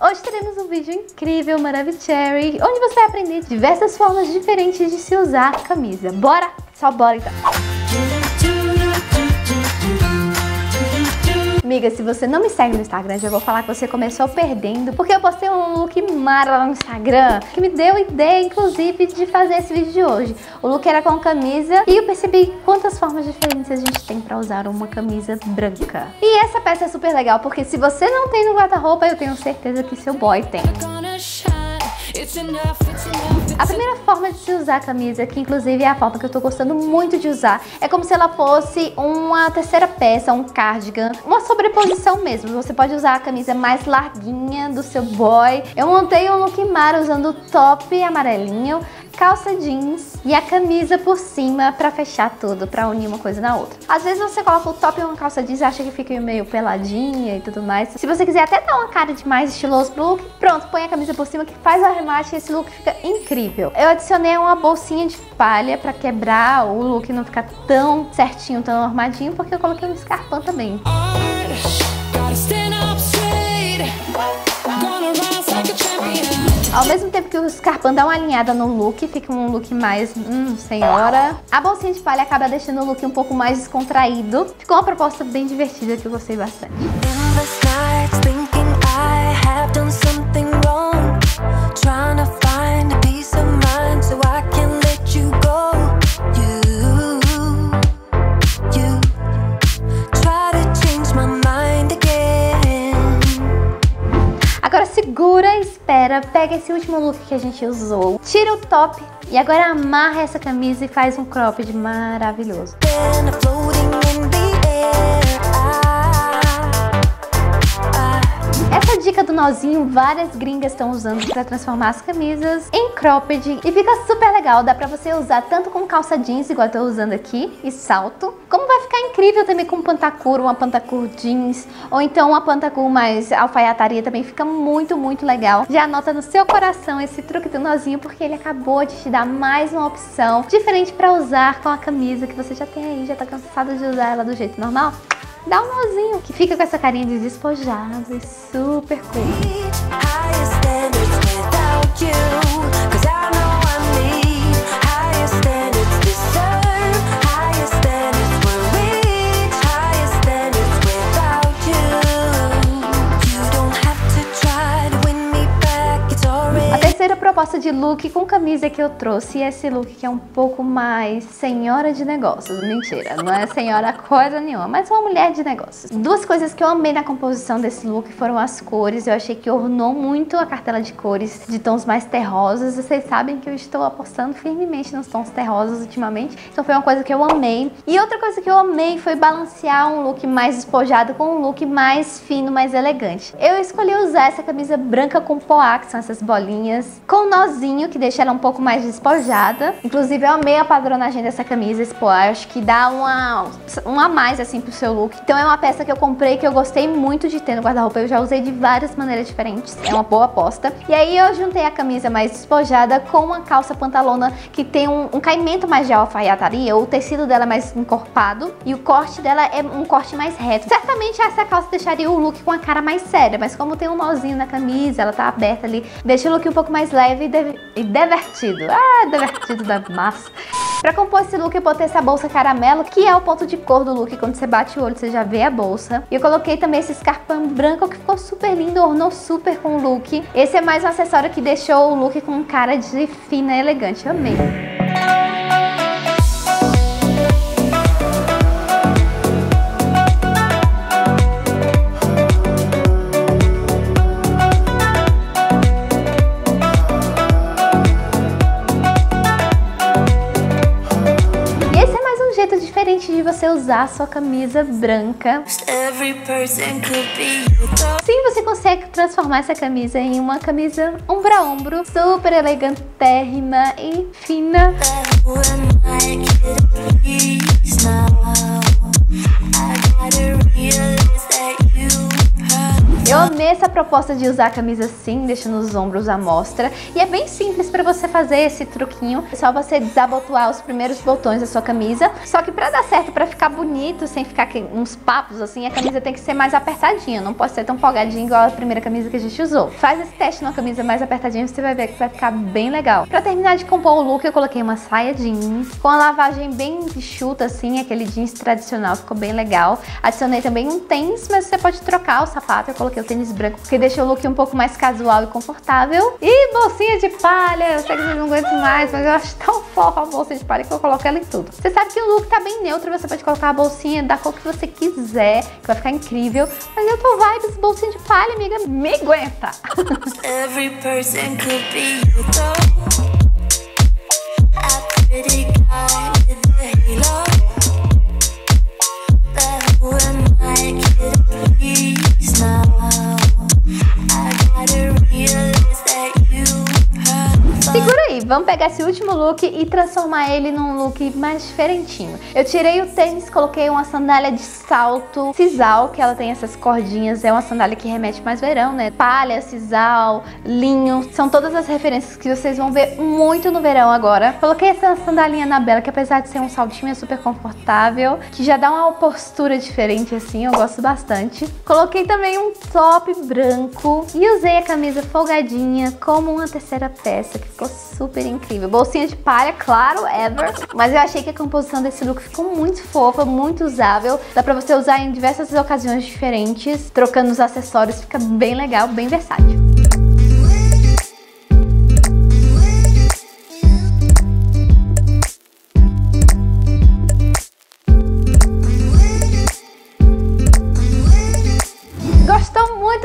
Hoje teremos um vídeo incrível, Maravicherry, onde você vai aprender diversas formas diferentes de se usar camisa. Bora? Só bora então! Amiga, se você não me segue no Instagram, já vou falar que você começou perdendo, porque eu postei um look mara lá no Instagram, que me deu ideia, inclusive, de fazer esse vídeo de hoje. O look era com camisa e eu percebi quantas formas diferentes a gente tem pra usar uma camisa branca. E essa peça é super legal, porque se você não tem no guarda-roupa, eu tenho certeza que seu boy tem. A primeira forma de se usar a camisa, que inclusive é a forma que eu tô gostando muito de usar, é como se ela fosse uma terceira peça, um cardigan, uma sobreposição mesmo. Você pode usar a camisa mais larguinha do seu boy. Eu montei um look mar usando o top amarelinho, calça jeans e a camisa por cima pra fechar tudo, pra unir uma coisa na outra. Às vezes você coloca o top e uma calça jeans e acha que fica meio peladinha e tudo mais. Se você quiser até dar uma cara de mais estiloso pro look, pronto, põe a camisa por cima que faz o arremate e esse look fica incrível. Eu adicionei uma bolsinha de palha pra quebrar o look não ficar tão certinho, tão armadinho, porque eu coloquei um escarpão também. Ao mesmo tempo que o escarpão dá uma alinhada no look, fica um look mais, hum, senhora. A bolsinha de palha acaba deixando o look um pouco mais descontraído. Ficou uma proposta bem divertida que eu gostei bastante. Pega esse último look que a gente usou, tira o top e agora amarra essa camisa e faz um cropped maravilhoso. Nozinho, várias gringas estão usando para transformar as camisas em cropped e fica super legal. Dá pra você usar tanto com calça jeans, igual eu tô usando aqui, e salto, como vai ficar incrível também com pantacur, uma pantacur jeans, ou então uma pantacur mais alfaiataria também fica muito, muito legal. Já anota no seu coração esse truque do nozinho, porque ele acabou de te dar mais uma opção diferente para usar com a camisa que você já tem aí, já tá cansado de usar ela do jeito normal dá um nozinho que fica com essa carinha de despojado e super cool. Proposta de look com camisa que eu trouxe. E esse look que é um pouco mais senhora de negócios. Mentira, não é senhora coisa nenhuma, mas uma mulher de negócios. Duas coisas que eu amei na composição desse look foram as cores. Eu achei que ornou muito a cartela de cores de tons mais terrosos. Vocês sabem que eu estou apostando firmemente nos tons terrosos ultimamente. Então foi uma coisa que eu amei. E outra coisa que eu amei foi balancear um look mais despojado com um look mais fino, mais elegante. Eu escolhi usar essa camisa branca com poá, que são essas bolinhas, com nozinho, que deixa ela um pouco mais despojada. Inclusive, eu amei a padronagem dessa camisa, poá. Acho que dá uma, um a mais, assim, pro seu look. Então, é uma peça que eu comprei que eu gostei muito de ter no guarda-roupa. Eu já usei de várias maneiras diferentes. É uma boa aposta. E aí, eu juntei a camisa mais despojada com uma calça pantalona que tem um, um caimento mais de alfaiataria. O tecido dela é mais encorpado e o corte dela é um corte mais reto. Certamente, essa calça deixaria o look com a cara mais séria, mas como tem um nozinho na camisa, ela tá aberta ali, deixa o look um pouco mais leve leve e, divertido. Ah, divertido da massa. Pra compor esse look eu botei essa bolsa caramelo, que é o ponto de cor do look. Quando você bate o olho, você já vê a bolsa. E eu coloquei também esse escarpão branco, que ficou super lindo, ornou super com o look. Esse é mais um acessório que deixou o look com cara de fina e elegante. Eu amei. De você usar a sua camisa branca. Sim, você consegue transformar essa camisa em uma camisa ombro a ombro, super elegantérrima e fina. Proposta de usar a camisa assim, deixando os ombros à mostra. E é bem simples para você fazer esse truquinho. É só você desabotoar os primeiros botões da sua camisa. Só que para dar certo, para ficar bonito, sem ficar uns papos assim, a camisa tem que ser mais apertadinha. Não pode ser tão folgadinha igual a primeira camisa que a gente usou. Faz esse teste numa camisa mais apertadinha, você vai ver que vai ficar bem legal. Para terminar de compor o look, eu coloquei uma saia jeans com a lavagem bem enxuta assim, aquele jeans tradicional, ficou bem legal. Adicionei também um tênis, mas você pode trocar o sapato. Eu coloquei o tênis branco porque deixa o look um pouco mais casual e confortável. E bolsinha de palha, eu sei que vocês não aguentam mais, mas eu acho tão fofa a bolsa de palha que eu coloco ela em tudo. Você sabe que o look tá bem neutro, você pode colocar a bolsinha da cor que você quiser, que vai ficar incrível. Mas eu tô vibes, bolsinha de palha, amiga, me aguenta. Every person could be you though. A pretty guy vamos pegar esse último look e transformar ele num look mais diferentinho. Eu tirei o tênis, coloquei uma sandália de salto sisal, que ela tem essas cordinhas, é uma sandália que remete mais verão, né? Palha, sisal, linho, são todas as referências que vocês vão ver muito no verão agora. Coloquei essa sandalinha na Bela, que apesar de ser um saltinho, é super confortável, que já dá uma postura diferente assim, eu gosto bastante. Coloquei também um top branco e usei a camisa folgadinha como uma terceira peça, que ficou super incrível. Bolsinha de palha, claro, ever. Mas eu achei que a composição desse look ficou muito fofa, muito usável. Dá pra você usar em diversas ocasiões diferentes, trocando os acessórios, fica bem legal, bem versátil.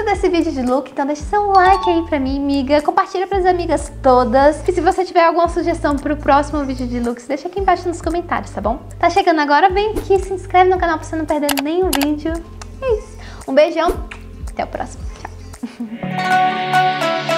Esse vídeo de look, então deixa seu like aí pra mim, amiga. Compartilha pras amigas todas. E se você tiver alguma sugestão pro próximo vídeo de looks, deixa aqui embaixo nos comentários, tá bom? Tá chegando agora, vem aqui, se inscreve no canal pra você não perder nenhum vídeo. É isso. Um beijão, até o próximo. Tchau.